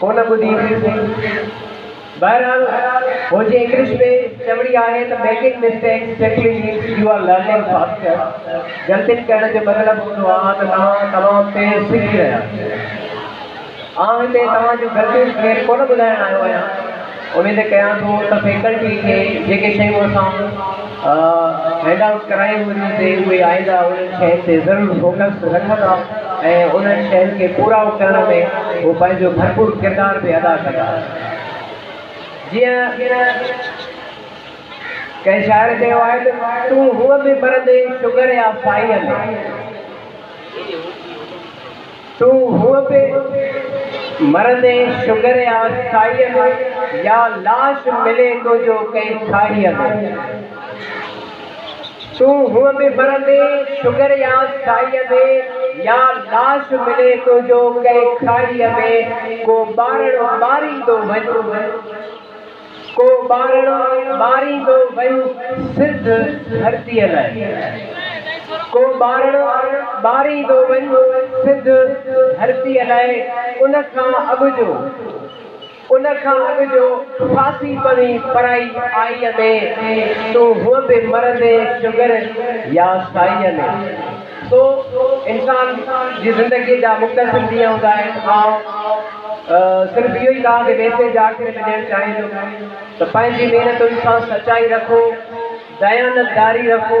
कोन ॿुधी बहरहाल जो इंग्लिश में चवड़ी आहे त making mistakes means you are learning faster ग़लतियुनि करण जो मतिलबु हूंदो आहे त तव्हां तमामु तेज़ सिखी रहिया आउं हिते तव्हांजूं ग़लतियूं केरु कोन ॿुधाइण आयो आहियाँ उमेदु कयां थो त फैकल्टी खे जेके शयूं असां हैंड आउट करायूं हुयूंसीं उहे आईंदा उन्हनि शयुनि ते ज़रूरु फोकस रखंदा ऐं उन्हनि शयुनि खे पूरा करण में उहो पंहिंजो भरपूर किरदारु बि अदा कंदा। जीअं कंहिं शाइर चयो आहे त हूअं बि मरंदे शुगर या साईअ में। तूं हूअं बि मरंदे शुगर या साईअ में या लाश मिले तुंहिंजो कंहिं खाईअ में। तूं हूअं बि मरंदे शुगर या साईअ में या लाश मिले तुंहिंजो कंहिं खाईअ में, को ॿारणो ॿारींदो वञ को ॿारणो ॿारींदो वञ सिध धरतीअ लाइ को ॿारणो ॿारींदो वञ सिध धरतीअ लाइ उन खां अॻु जो उन खां अॻु जो फासी पढ़ी पढ़ाई आईअ में। तूं हूअं बि मरंदे शुगर या साईअ में। सो इंसान जी ज़िंदगी जा मुख़्तलिफ़ दिया हूंदा आहिनि ऐं सिर्फ़ु इहो ई तव्हांखे मैसेज आख़िर में ॾियणु चाहींदुमि त। पंहिंजी महिनतुनि सां सचाई रखो, दयानतदारी रखो।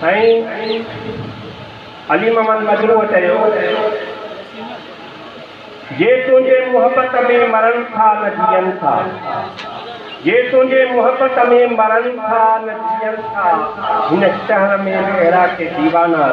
साईं अली मोहम्मद मजरू चयो जे तुंहिंजे मुहबत में मरनि था न जीअनि था जे तुंहिंजे मुहबत में मरण था न जीअनि था हिन शहर में अहिड़ा के दीवाना